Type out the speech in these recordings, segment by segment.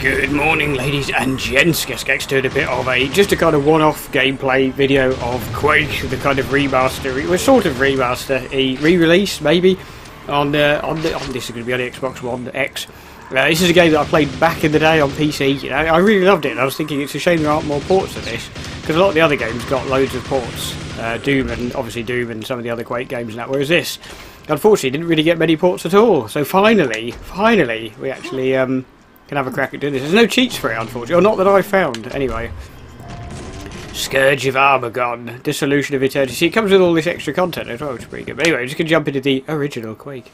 Good morning, ladies and gents. Guestgex doing a bit of a just a kind of one-off gameplay video of Quake, the kind of remaster. It was sort of remaster, a re-release maybe on uh, on the on this is going to be on the Xbox One X. Uh, this is a game that I played back in the day on PC. You know, I really loved it. And I was thinking it's a shame there aren't more ports of this because a lot of the other games got loads of ports. Uh, Doom and obviously Doom and some of the other Quake games and that. Whereas this, unfortunately, didn't really get many ports at all. So finally, finally, we actually um, can have a crack at doing this. There's no cheats for it, unfortunately, or not that I found. Anyway. Scourge of Armagon, Dissolution of Eternity. See, it comes with all this extra content as well, which is pretty good. But anyway, we're just going to jump into the original Quake.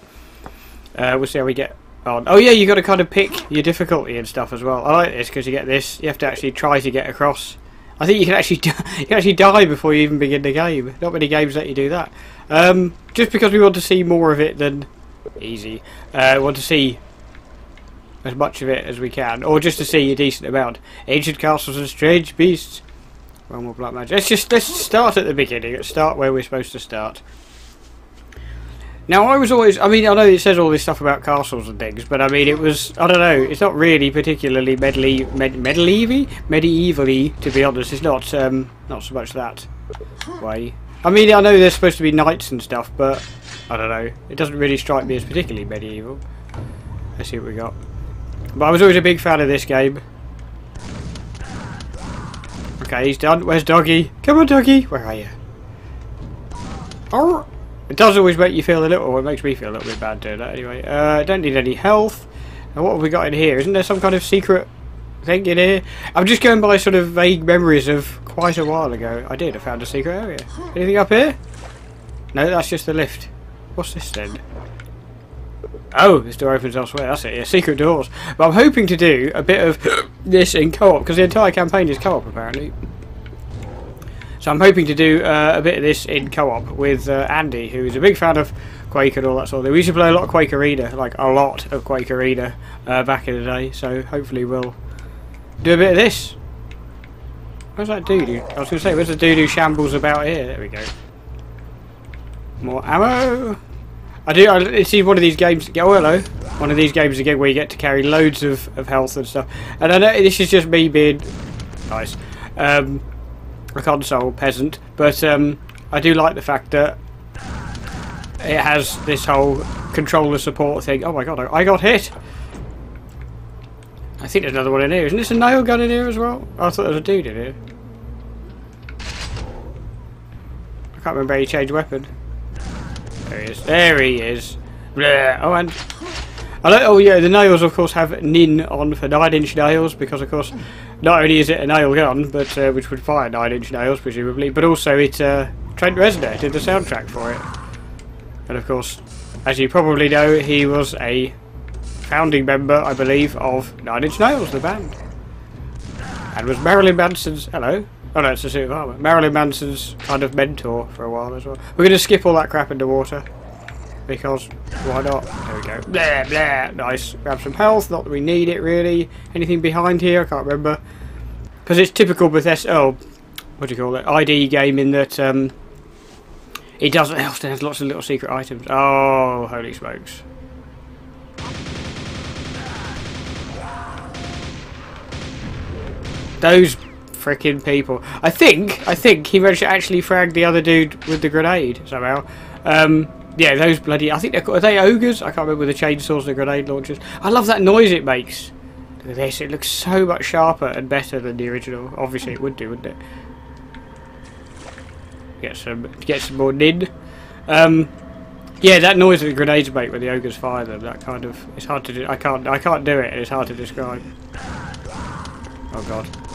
Uh, we'll see how we get on. Oh yeah, you've got to kind of pick your difficulty and stuff as well. I like this because you get this. You have to actually try to get across. I think you can actually you can actually die before you even begin the game. Not many games let you do that. Um, just because we want to see more of it than easy. Uh, want to see as much of it as we can, or just to see a decent amount. Ancient castles and strange beasts. One more black magic. Let's just let's start at the beginning. Let's start where we're supposed to start. Now, I was always, I mean, I know it says all this stuff about castles and things, but I mean, it was, I don't know, it's not really particularly medley, med, medieval medievally, to be honest. It's not, um, not so much that way. I mean, I know there's supposed to be knights and stuff, but I don't know. It doesn't really strike me as particularly medieval. Let's see what we got. But I was always a big fan of this game. Okay, he's done. Where's Doggy? Come on, Doggy. Where are you? Oh. It does always make you feel a little, it makes me feel a little bit bad doing that anyway. Uh, I don't need any health. Now what have we got in here? Isn't there some kind of secret thing in here? I'm just going by sort of vague memories of quite a while ago. I did, I found a secret area. Anything up here? No, that's just the lift. What's this then? Oh, this door opens elsewhere. That's it. Yeah, secret doors. But I'm hoping to do a bit of this in co-op because the entire campaign is co-op apparently. So I'm hoping to do uh, a bit of this in co-op with uh, Andy, who is a big fan of Quake and all that sort of thing. We used to play a lot of Quake Arena, like a lot of Quake Arena uh, back in the day. So hopefully we'll do a bit of this. Where's that dude? I was going to say, where's the dude who shambles about here? There we go. More ammo. I do. I see one of these games. Oh, hello. One of these games again where you get to carry loads of, of health and stuff. And I know this is just me being nice. Um, a console peasant, but um, I do like the fact that it has this whole controller support thing. Oh my god, I got hit! I think there's another one in here. Isn't this a nail gun in here as well? I thought there was a dude in here. I can't remember how you change weapon. There he is. There he is. Blah. Oh, and... Oh yeah, the nails of course have NIN on for 9 inch nails because of course not only is it a nail gun, but uh, which would fire 9-inch nails, presumably, but also it uh, Trent Reznor did the soundtrack for it. And of course, as you probably know, he was a founding member, I believe, of Nine Inch Nails, the band. And was Marilyn Manson's... Hello? Oh no, it's a suit of armour. Marilyn Manson's kind of mentor for a while as well. We're going to skip all that crap in the water. Because, why not? There we go. Blah, blah. Nice. Grab some health. Not that we need it, really. Anything behind here? I can't remember. Because it's typical Bethesda... Oh, what do you call it? ID game in that... Um, it doesn't often has lots of little secret items. Oh, holy smokes. Those freaking people. I think, I think he managed to actually frag the other dude with the grenade somehow. Um, yeah, those bloody... I think they're... Are they ogres? I can't remember the chainsaws and the grenade launchers. I love that noise it makes. Look at this. It looks so much sharper and better than the original. Obviously, it would do, wouldn't it? Get some... Get some more NIN. Um... Yeah, that noise that the grenades make when the ogres fire them, that kind of... It's hard to do... I can't... I can't do it, and it's hard to describe. Oh, God.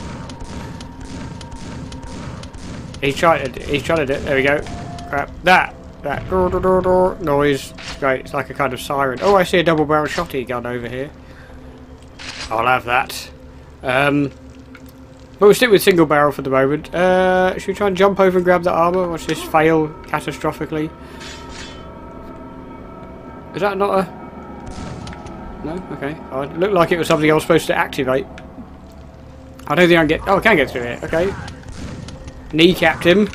He's tried trying to do it. There we go. Crap. That that door, door, door, door noise. Great. It's like a kind of siren. Oh, I see a double barrel shotty gun over here. I'll have that. Um, but we'll stick with single barrel for the moment. Uh, should we try and jump over and grab the armor? Watch this fail catastrophically. Is that not a... No? Okay. Oh, it looked like it was something I was supposed to activate. I don't think I can get... Oh, I can get through here. Okay. Kneecapped him.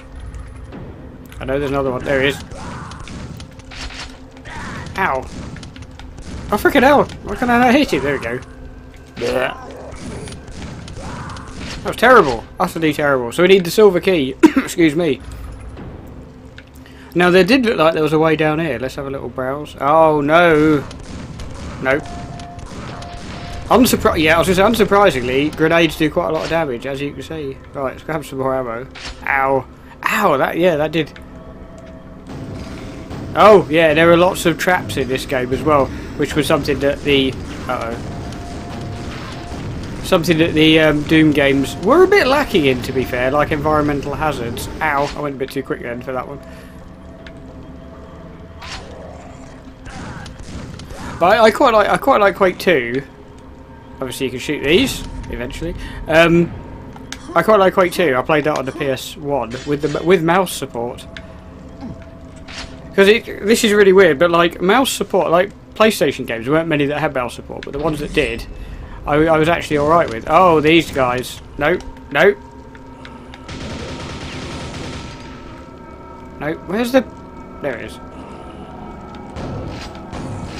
I know there's another one. There he is. Ow. Oh, freaking hell. Why can I not hit you? There we go. Yeah. That was terrible. Utterly terrible. So we need the silver key. Excuse me. Now, there did look like there was a way down here. Let's have a little browse. Oh, no. Nope. Unsurpri yeah, I was just unsurprisingly, grenades do quite a lot of damage, as you can see. Right, let's grab some more ammo. Ow. Ow, that, yeah, that did. Oh, yeah, there are lots of traps in this game as well, which was something that the... Uh oh Something that the um, Doom games were a bit lacking in, to be fair, like environmental hazards. Ow, I went a bit too quick then for that one. But I, I quite like I quite like Quake 2. Obviously, you can shoot these eventually. Um, I quite like Quake 2. I played that on the PS1 with the with mouse support. Because this is really weird, but like mouse support, like PlayStation games, there weren't many that had mouse support, but the ones that did, I, I was actually alright with. Oh, these guys. No, no. No, where's the... There it is.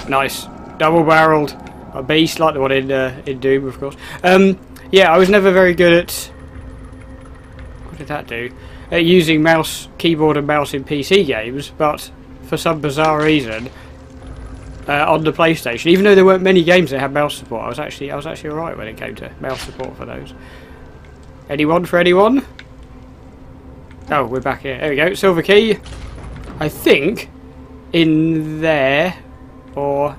Nice. Double-barreled. A beast like the one in, uh, in Doom, of course. Um, yeah, I was never very good at... What did that do? At using mouse, keyboard and mouse in PC games, but for some bizarre reason, uh, on the PlayStation. Even though there weren't many games that had mouse support, I was actually I was actually alright when it came to mouse support for those. Anyone for anyone? Oh, we're back here. There we go. Silver key. I think in there or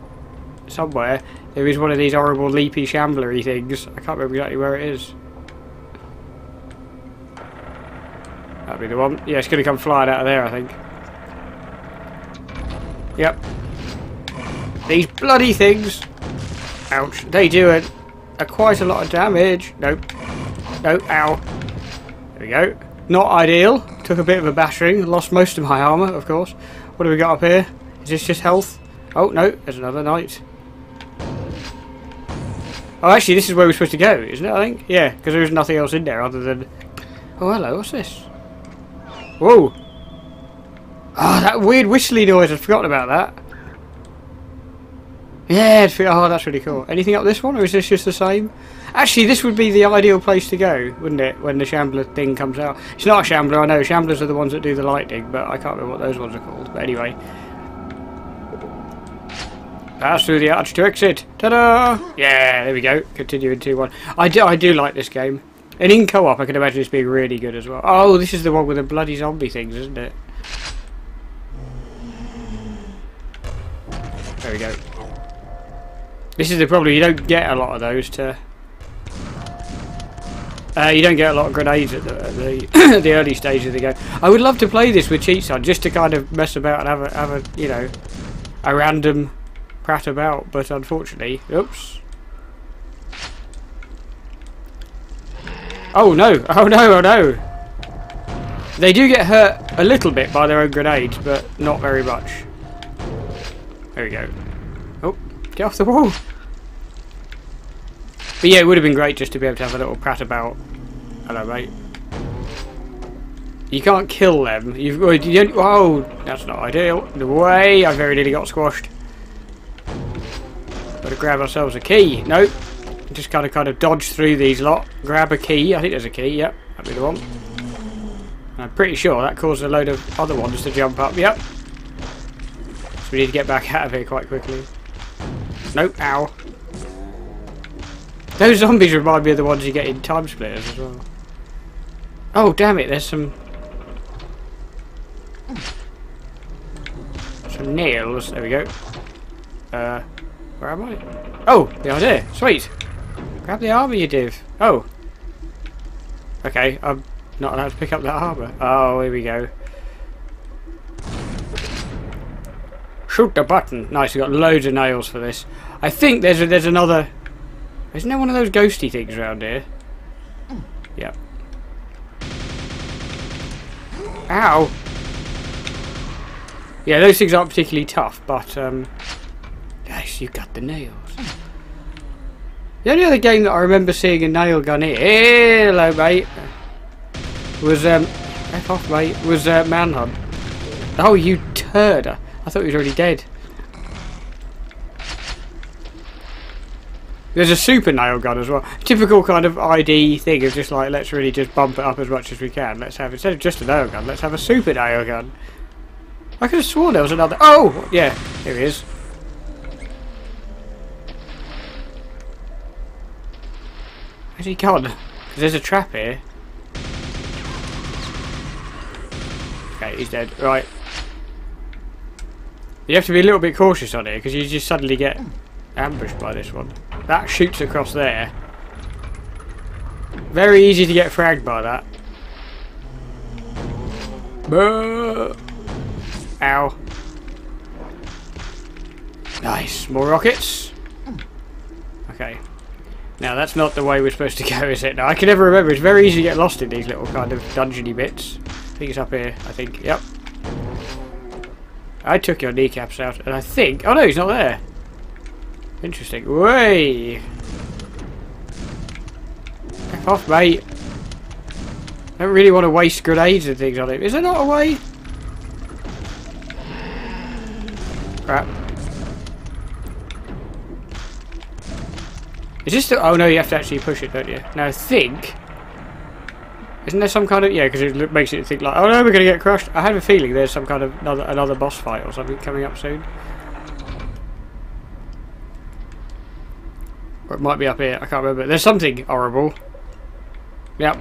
somewhere there is one of these horrible leapy shamblery things. I can't remember exactly where it is. That'd be the one. Yeah, it's going to come flying out of there, I think. Yep, these bloody things! Ouch. They do a, a quite a lot of damage. Nope. Nope. ow. There we go. Not ideal. Took a bit of a battering. Lost most of my armour, of course. What do we got up here? Is this just health? Oh, no. There's another knight. Oh, actually, this is where we're supposed to go, isn't it, I think? Yeah, because there's nothing else in there other than... Oh, hello. What's this? Whoa. Oh, that weird whistly noise. I'd forgotten about that. Yeah, oh, that's really cool. Anything up this one, or is this just the same? Actually, this would be the ideal place to go, wouldn't it, when the Shambler thing comes out? It's not a Shambler, I know. Shamblers are the ones that do the lightning, but I can't remember what those ones are called. But anyway. Pass through the arch to exit. Ta-da! Yeah, there we go. Continue in 2-1. I do, I do like this game. And in co-op, I can imagine this being really good as well. Oh, this is the one with the bloody zombie things, isn't it? There we go. This is the problem, you don't get a lot of those to... Uh, you don't get a lot of grenades at the, at the, the early stage of the game. I would love to play this with cheats on, just to kind of mess about and have a, have a you know, a random prat about, but unfortunately, oops. Oh no, oh no, oh no. They do get hurt a little bit by their own grenades, but not very much. There we go. Oh, get off the wall! But yeah, it would have been great just to be able to have a little prat about. Hello, mate. You can't kill them. You've got. You oh, that's not ideal. The way I very nearly got squashed. Gotta grab ourselves a key. Nope. Just of kind of dodge through these lot. Grab a key. I think there's a key. Yep, that'd be the one. I'm pretty sure that caused a load of other ones to jump up. Yep. So we need to get back out of here quite quickly. Nope, ow. Those zombies remind me of the ones you get in TimeSplitters as well. Oh, damn it, there's some... Some nails. There we go. Uh, where am I? Oh, the idea. Sweet. Grab the armor, you div. Oh. Okay, I'm not allowed to pick up that armor. Oh, here we go. Shoot the button. Nice, we got loads of nails for this. I think there's a, there's another... Isn't there one of those ghosty things around here? Yep. Ow! Yeah, those things aren't particularly tough, but, um... Yes, you got the nails. The only other game that I remember seeing a nail gun here... Hello, mate! Was, um... F off, mate. Was, uh, Manhunt. Oh, you turd! I thought he was already dead. There's a super nail gun as well. Typical kind of ID thing of just like, let's really just bump it up as much as we can. Let's have, instead of just a nail gun, let's have a super nail gun. I could have sworn there was another... Oh! Yeah, here he is. Where's he gone? There's a trap here. Okay, he's dead. Right. You have to be a little bit cautious on here because you just suddenly get ambushed by this one. That shoots across there. Very easy to get fragged by that. Ow. Nice. More rockets. Okay. Now that's not the way we're supposed to go, is it? Now I can never remember. It's very easy to get lost in these little kind of dungeony bits. I think it's up here. I think. Yep. I took your kneecaps out, and I think... Oh no, he's not there. Interesting. Way. Off, mate. I don't really want to waste grenades and things on him. Is there not a way? Is this the... Oh no, you have to actually push it, don't you? Now think... Isn't there some kind of... Yeah, because it makes it think like, oh no, we're going to get crushed. I have a feeling there's some kind of another, another boss fight or something coming up soon. Or it might be up here, I can't remember. There's something horrible. Yep.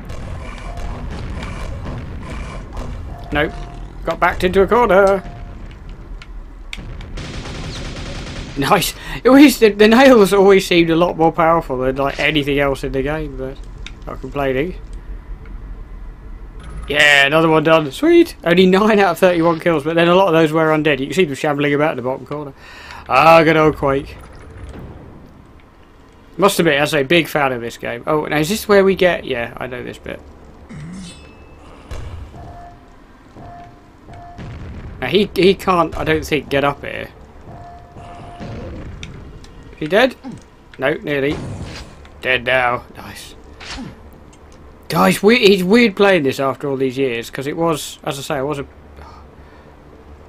Nope. Got backed into a corner. Nice. Always, the, the nails always seemed a lot more powerful than like anything else in the game, but not complaining. Yeah, another one done. Sweet! Only 9 out of 31 kills, but then a lot of those were undead. You can see them shambling about in the bottom corner. Ah, good old Quake. Must admit, as a big fan of this game. Oh, now is this where we get... Yeah, I know this bit. Now, he, he can't, I don't think, get up here. He dead? No, nearly. Dead now. Nice. Guys, it's weird playing this after all these years because it was, as I say, I was a,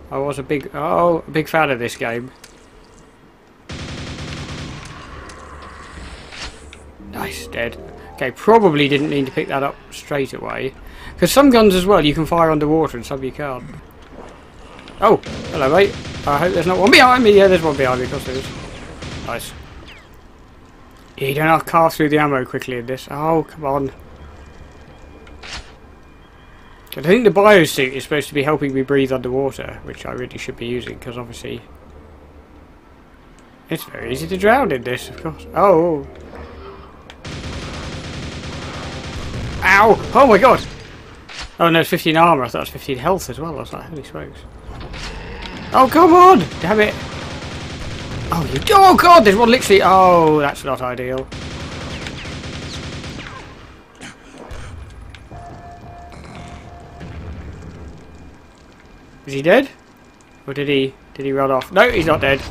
I was a big, oh, a big fan of this game. Nice, dead. Okay, probably didn't need to pick that up straight away. Because some guns as well, you can fire underwater and some you can't. Oh, hello mate. I hope there's not one behind me. Yeah, there's one behind me, of course there is. Nice. You don't have to carve through the ammo quickly in this. Oh, come on. I think the biosuit is supposed to be helping me breathe underwater, which I really should be using, because obviously... It's very easy to drown in this, of course. Oh! Ow! Oh my god! Oh no, it's 15 armour, I thought it was 15 health as well. I was like, holy smokes. Oh, come on! Damn it! Oh, you... Oh god, there's one literally... Oh, that's not ideal. Is he dead? Or did he did he run off? No, he's not dead.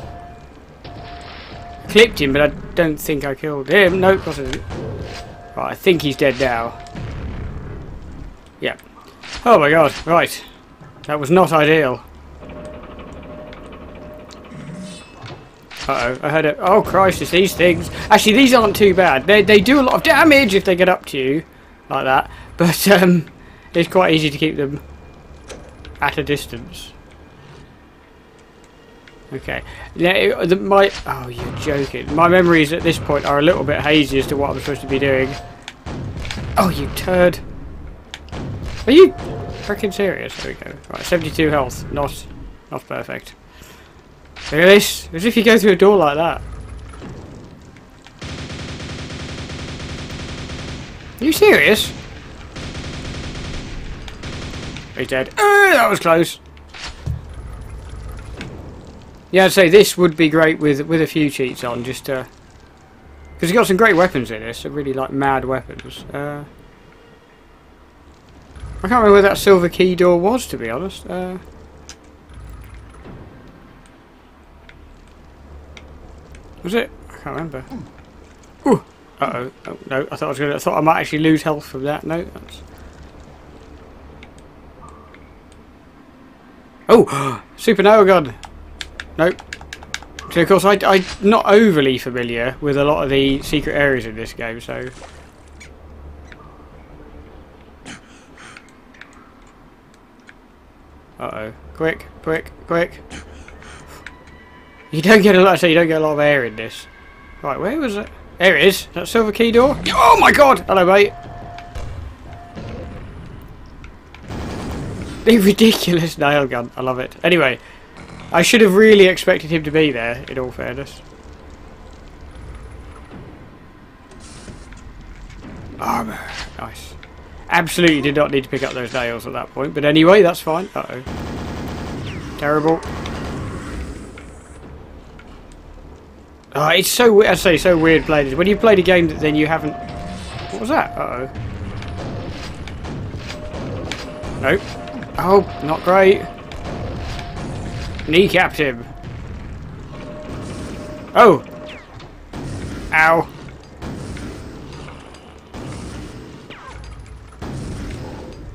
Clipped him, but I don't think I killed him. No, nope, Right, I think he's dead now. Yeah. Oh my god, right. That was not ideal. Uh-oh, I heard it. Oh Christ, these things. Actually, these aren't too bad. They, they do a lot of damage if they get up to you. Like that. But, um, it's quite easy to keep them at a distance. Okay. Yeah, the, my oh, you're joking. My memories at this point are a little bit hazy as to what I'm supposed to be doing. Oh, you turd! Are you freaking serious? There we go. Right, 72 health. Not, not perfect. Look at this. As if you go through a door like that. Are you serious? He's dead. Uh, that was close. Yeah, I'd say this would be great with with a few cheats on, just to... Because you've got some great weapons in this, really like mad weapons. Uh, I can't remember where that silver key door was, to be honest. Uh, was it? I can't remember. Ooh. Uh oh. oh. No, I thought I was gonna. I thought I might actually lose health from that. No, that's. Oh! Super nail gun! Nope. So of course I, I'm not overly familiar with a lot of the secret areas in this game, so... Uh-oh. Quick, quick, quick. You don't get a lot, so you don't get a lot of air in this. Right, where was it? There it is. That silver key door. Oh my god! Hello, mate. The ridiculous nail gun. I love it. Anyway, I should have really expected him to be there, in all fairness. Armour. Nice. Absolutely did not need to pick up those nails at that point. But anyway, that's fine. Uh-oh. Terrible. Oh, it's so weird. I say so weird playing this. When you played a game that then you haven't. What was that? Uh oh. Nope. Oh, not great. Kneecapped him. Oh. Ow.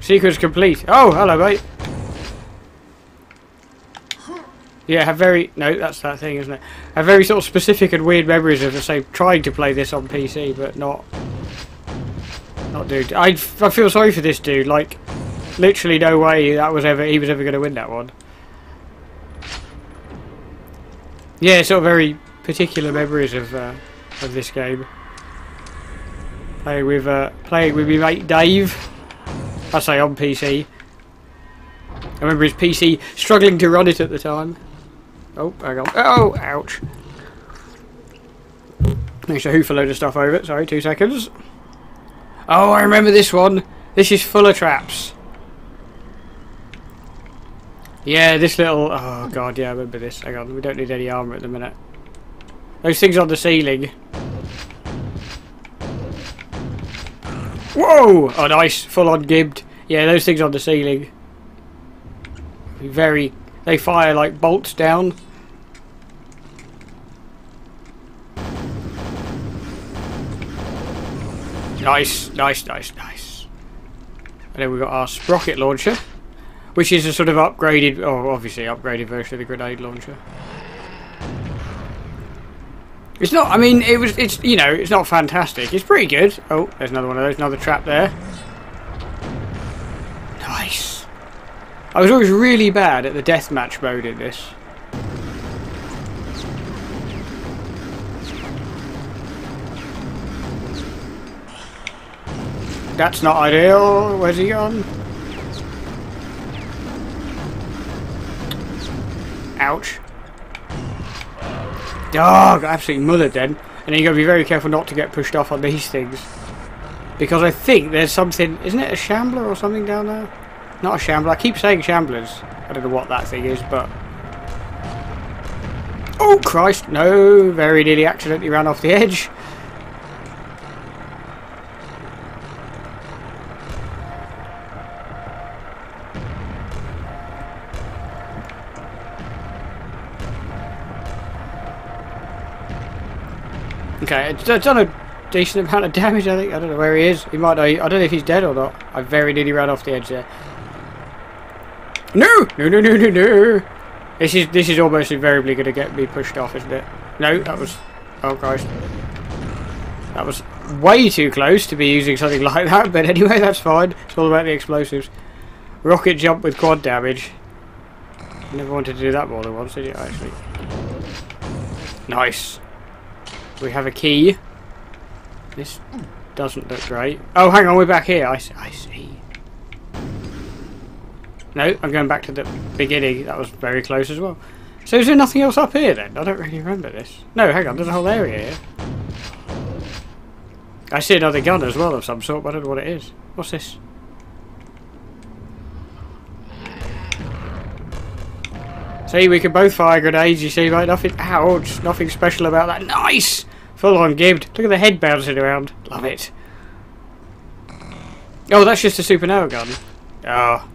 Secret's complete. Oh, hello, mate. Yeah, have very no, that's that thing, isn't it? Have very sort of specific and weird memories of same trying to play this on PC, but not not dude. I, I feel sorry for this dude. Like, literally no way that was ever he was ever going to win that one. Yeah, sort of very particular memories of uh, of this game. Playing with uh, playing with my mate Dave. I say on PC. I remember his PC struggling to run it at the time. Oh, hang on. Oh, ouch. Makes a hoof a load of stuff over it. Sorry, two seconds. Oh, I remember this one. This is full of traps. Yeah, this little... Oh, God, yeah, I remember this. Hang on, we don't need any armour at the minute. Those things on the ceiling. Whoa! Oh, nice. Full on gibbed. Yeah, those things on the ceiling. Very... They fire like bolts down. Nice, nice, nice, nice. And then we've got our sprocket launcher, which is a sort of upgraded, oh, obviously upgraded version of the grenade launcher. It's not, I mean, it was, it's, you know, it's not fantastic. It's pretty good. Oh, there's another one of those, another trap there. Nice. I was always really bad at the deathmatch mode in this. That's not ideal. Where's he gone? Ouch. Got absolutely mothered then. And then you got to be very careful not to get pushed off on these things. Because I think there's something... Isn't it a shambler or something down there? Not a shambler. I keep saying shamblers. I don't know what that thing is, but... Oh, Christ. No. Very nearly accidentally ran off the edge. Okay, it's done a decent amount of damage, I think. I don't know where he is. He might know. I don't know if he's dead or not. I very nearly ran off the edge there. No! No, no, no, no, no! This is, this is almost invariably going to get me pushed off, isn't it? No, that was... Oh, Christ. That was way too close to be using something like that, but anyway, that's fine. It's all about the explosives. Rocket jump with quad damage. Never wanted to do that more than once, did you, actually? Nice. We have a key. This doesn't look great. Oh, hang on, we're back here. I, I see. No, I'm going back to the beginning. That was very close as well. So is there nothing else up here then? I don't really remember this. No, hang on, there's a whole area here. I see another gun as well of some sort, but I don't know what it is. What's this? See, we can both fire grenades, you see, right? Nothing, ouch, nothing special about that. Nice! Full on gibbed. Look at the head bouncing around. Love it. Oh, that's just a super nail gun. Oh.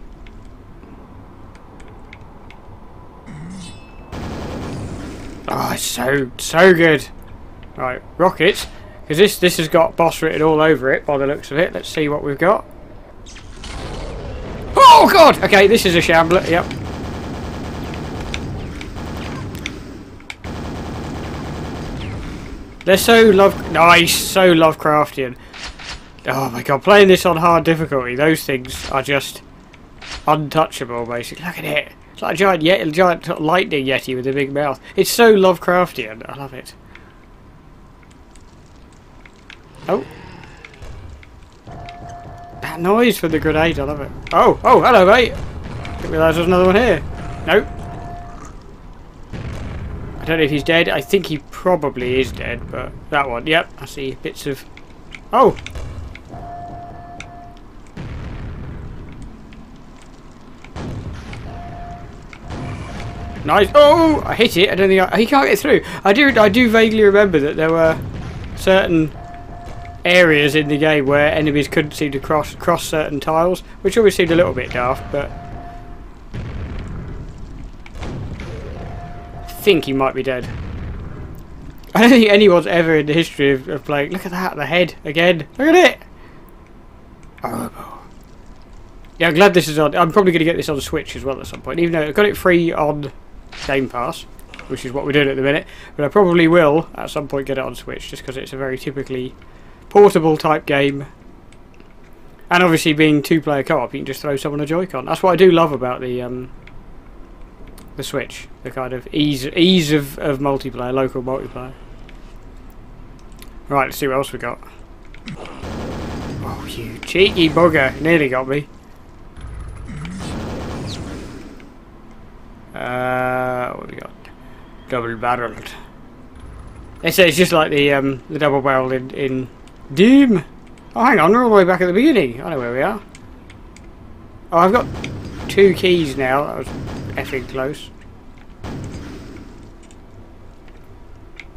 Oh, it's so, so good. Right, rockets. Because this, this has got boss written all over it by the looks of it. Let's see what we've got. Oh, God! Okay, this is a shambler. Yep. They're so love nice, so Lovecraftian. Oh my god, playing this on hard difficulty, those things are just untouchable basically. Look at it. It's like a giant yeti, giant lightning yeti with a big mouth. It's so Lovecraftian. I love it. Oh. That noise for the grenade, I love it. Oh, oh, hello mate. Didn't realise there's another one here. Nope. I don't know if he's dead. I think he probably is dead, but that one, yep, I see bits of... Oh! Nice. Oh, I hit it. I don't think I, he can't get through. I do. I do vaguely remember that there were certain areas in the game where enemies couldn't seem to cross cross certain tiles, which always seemed a little bit daft. But think he might be dead. I don't think anyone's ever in the history of, of playing. Look at that, the head again. Look at it. Oh. Yeah, I'm glad this is on. I'm probably going to get this on Switch as well at some point, even though I got it free on Game Pass, which is what we're doing at the minute. But I probably will at some point get it on Switch, just because it's a very typically portable type game. And obviously, being two-player co-op, you can just throw someone a Joy-Con. That's what I do love about the um, the Switch, the kind of ease ease of, of multiplayer, local multiplayer. Right, let's see what else we got. Oh, you cheeky bugger! Nearly got me. Uh, what we got? Double barreled. They say it's just like the um, the double barreled in, in Doom. Oh, hang on, we're all the way back at the beginning. I know where we are. Oh, I've got two keys now. Effing close.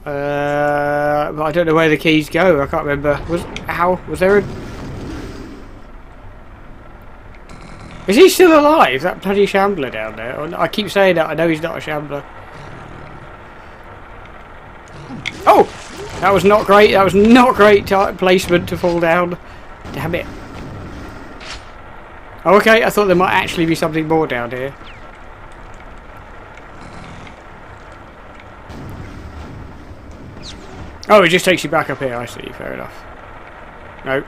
Uh, but I don't know where the keys go. I can't remember. Was how was there a? Is he still alive? That bloody shambler down there. I keep saying that. I know he's not a shambler. Oh, that was not great. That was not great placement to fall down. Damn it. Okay, I thought there might actually be something more down here. Oh, it just takes you back up here. I see. Fair enough. Nope.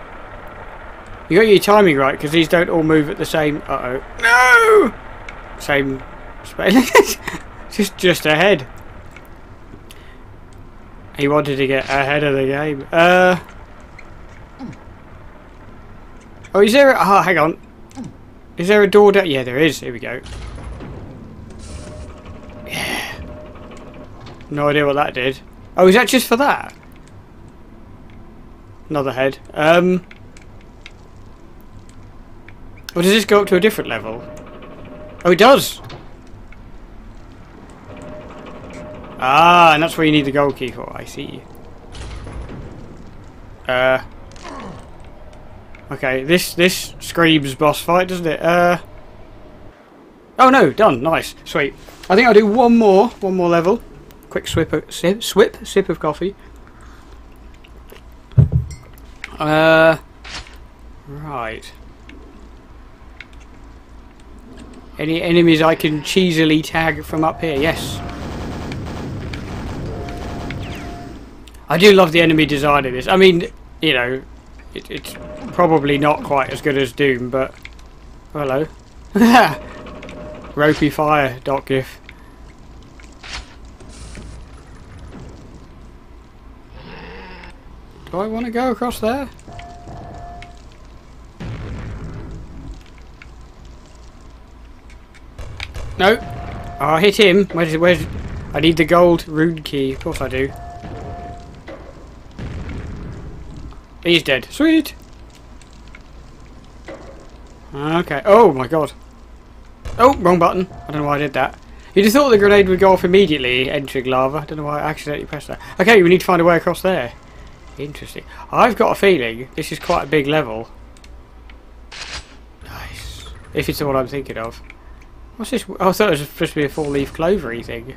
You got your timing right because these don't all move at the same. Uh oh. No. Same space. just just ahead. He wanted to get ahead of the game. Uh. Oh, is there? A, oh, hang on. Is there a door down? Yeah, there is. Here we go. Yeah. No idea what that did. Oh, is that just for that? Another head. Um. Or does this go up to a different level? Oh, it does! Ah, and that's where you need the gold key for. I see. Uh. Okay, this this screams boss fight, doesn't it? Uh. Oh no, done. Nice, sweet. I think I'll do one more, one more level. Quick swip, of, sip, swip, sip of coffee. Uh. Right. Any enemies I can cheesily tag from up here? Yes. I do love the enemy design of this. I mean, you know, it, it's probably not quite as good as Doom, but... Hello. Ropey fire, dot gif. Do I want to go across there? No. Oh, I hit him. Where's where's I need the gold rune key. Of course I do. He's dead. Sweet. Okay. Oh my god. Oh, wrong button. I don't know why I did that. You'd have thought the grenade would go off immediately entering lava. I don't know why I accidentally pressed that. Okay, we need to find a way across there. Interesting. I've got a feeling this is quite a big level. Nice. If it's the one I'm thinking of. What's this? Oh, I thought it was supposed to be a four-leaf clovery thing.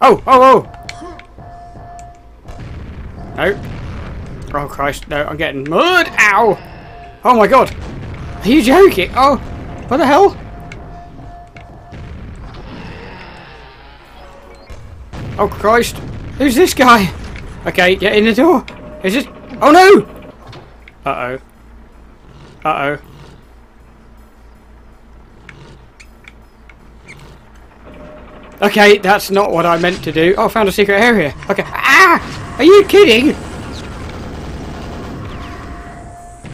Oh, oh, oh! No. Oh Christ, no, I'm getting mud! Ow! Oh my god! Are you joking? Oh! What the hell? Oh Christ! Who's this guy? Okay, get in the door. Is this? Oh no! Uh oh. Uh oh. Okay, that's not what I meant to do. Oh, I found a secret area. Okay. Ah! Are you kidding?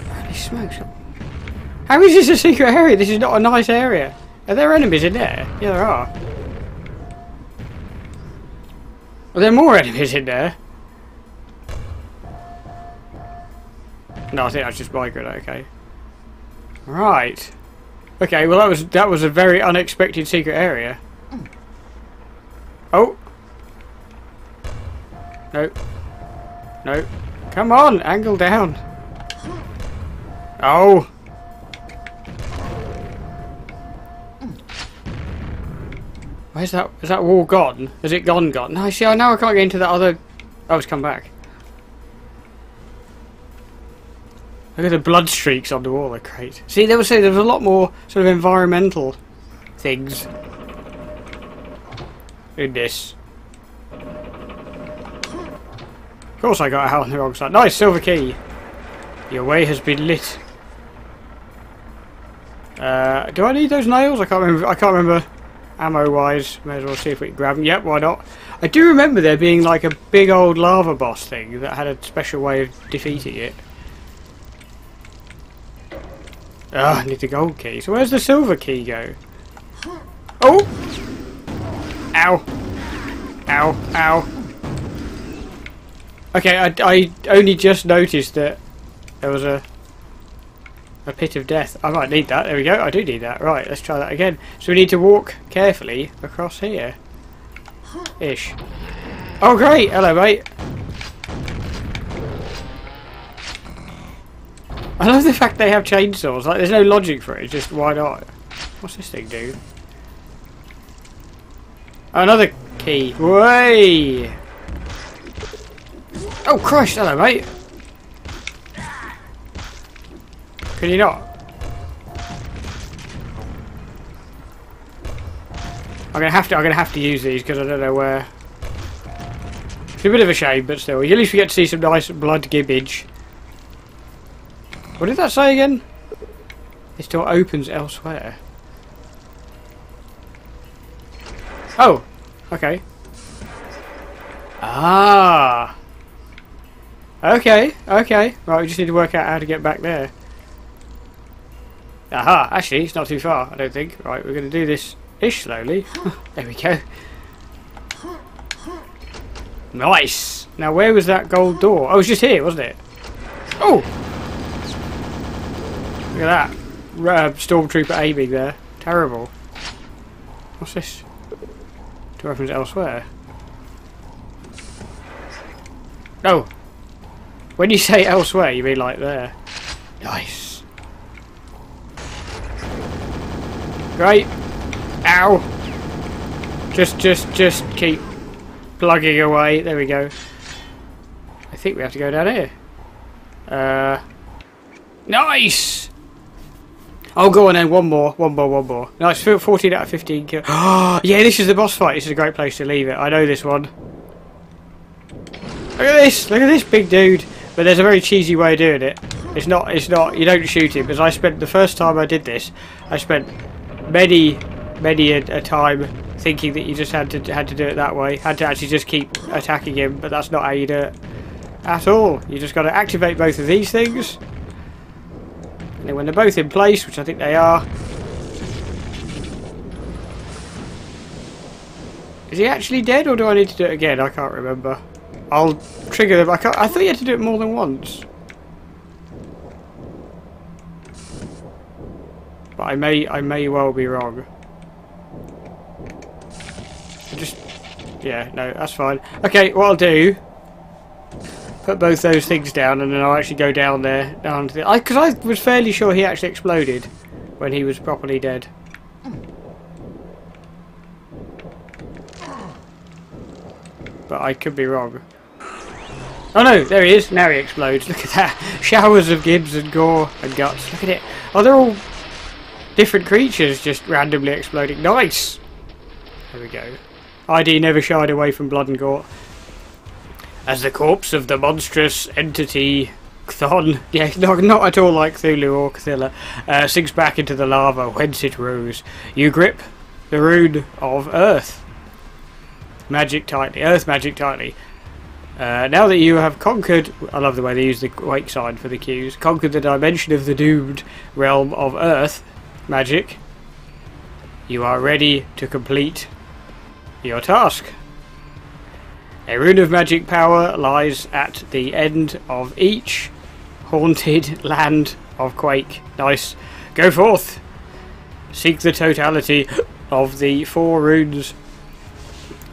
Holy smokes. How is this a secret area? This is not a nice area. Are there enemies in there? Yeah, there are. Are there more enemies in there? No, I think that's just migrant, okay. Right. Okay, well that was that was a very unexpected secret area. Oh! No. No. Come on, angle down. Oh! Where's that? Is that wall gone? Is it gone gone? No, see, I now I can't get into that other... Oh, it's come back. Look at the blood streaks on the wall, they're great. See, they were saying there was a lot more sort of environmental things in this. Of course I got out on the wrong side. Nice, silver key. Your way has been lit. Uh, do I need those nails? I can't remember. I can't remember ammo wise. May as well see if we can grab them. Yep, why not? I do remember there being like a big old lava boss thing that had a special way of defeating it. Ah, I need the gold key. So where's the silver key go? Oh! Ow! Ow! Ow! Okay, I, I only just noticed that there was a a pit of death. I might need that. There we go. I do need that. Right, let's try that again. So we need to walk carefully across here. Ish. Oh, great. Hello, mate. I love the fact they have chainsaws. Like, there's no logic for it. It's just, why not? What's this thing do? Another key. Way! Oh, Christ. Hello, mate. Can you not? I'm gonna have to. I'm gonna have to use these because I don't know where. It's a bit of a shame, but still, at least we get to see some nice blood gibbage. What did that say again? This door opens elsewhere. Oh, okay. Ah. Okay, okay. Right, we just need to work out how to get back there. Aha, actually, it's not too far, I don't think. Right, we're going to do this ish slowly. there we go. Nice! Now, where was that gold door? Oh, it was just here, wasn't it? Oh! Look at that. Uh, Stormtrooper aiming there. Terrible. What's this? To reference elsewhere. Oh! When you say elsewhere, you mean like there. Nice. Right. Ow. Just, just, just keep plugging away. There we go. I think we have to go down here. Uh, nice! Oh, go on then. One more. One more, one more. Nice. 14 out of 15 kill. yeah, this is the boss fight. This is a great place to leave it. I know this one. Look at this. Look at this big dude. But there's a very cheesy way of doing it. It's not, it's not, you don't shoot him. Because I spent, the first time I did this, I spent many, many a, a, time thinking that you just had to had to do it that way. Had to actually just keep attacking him, but that's not how you do it at all. You just got to activate both of these things. And then when they're both in place, which I think they are... Is he actually dead, or do I need to do it again? I can't remember. I'll trigger them. I, can't, I thought you had to do it more than once. But I may I may well be wrong. Just yeah, no, that's fine. Okay, what I'll do put both those things down and then I'll actually go down there down to the I because I, I was fairly sure he actually exploded when he was properly dead. But I could be wrong. Oh no, there he is. Now he explodes. Look at that. Showers of gibs and gore and guts. Look at it. Oh, they're all different creatures just randomly exploding. Nice! There we go. ID never shied away from blood and gore. As the corpse of the monstrous entity Chthon, yeah, not, not at all like Cthulhu or Cthulhu, uh, sinks back into the lava whence it rose. You grip the rune of Earth. Magic tightly, Earth magic tightly. Uh, now that you have conquered, I love the way they use the quake sign for the cues, conquered the dimension of the doomed realm of Earth magic, you are ready to complete your task. A rune of magic power lies at the end of each haunted land of Quake. Nice. Go forth. Seek the totality of the four runes.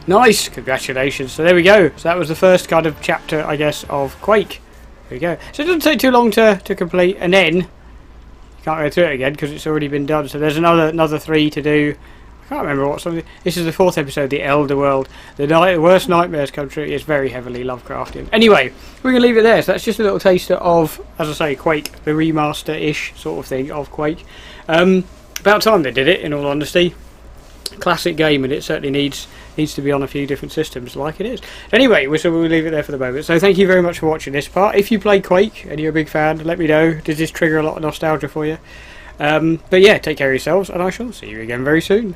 Nice. Congratulations. So there we go. So that was the first kind of chapter, I guess, of Quake. There we go. So it doesn't take too long to, to complete. And then can't go through it again because it's already been done. So there's another another three to do I can't remember what something. This is the fourth episode, the Elder World. The night, worst nightmares come true. It's very heavily Lovecraftian. Anyway, we're gonna leave it there. So that's just a little taster of, as I say, Quake, the remaster-ish sort of thing of Quake. Um, about time they did it. In all honesty, classic game, and it certainly needs needs to be on a few different systems, like it is. Anyway, so we'll leave it there for the moment. So thank you very much for watching this part. If you play Quake and you're a big fan, let me know. Does this trigger a lot of nostalgia for you? Um, but yeah, take care of yourselves, and I shall see you again very soon.